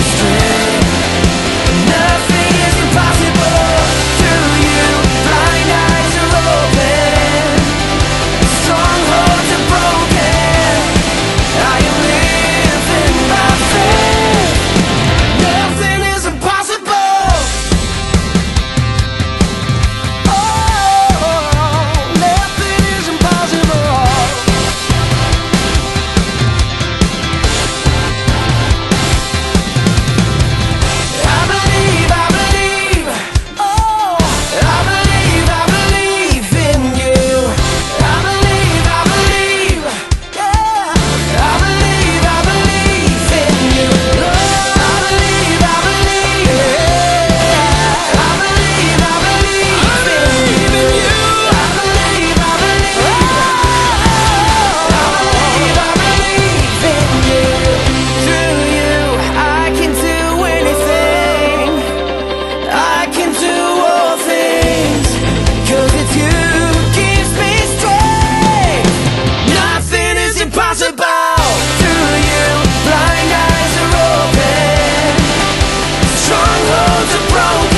wasted a broken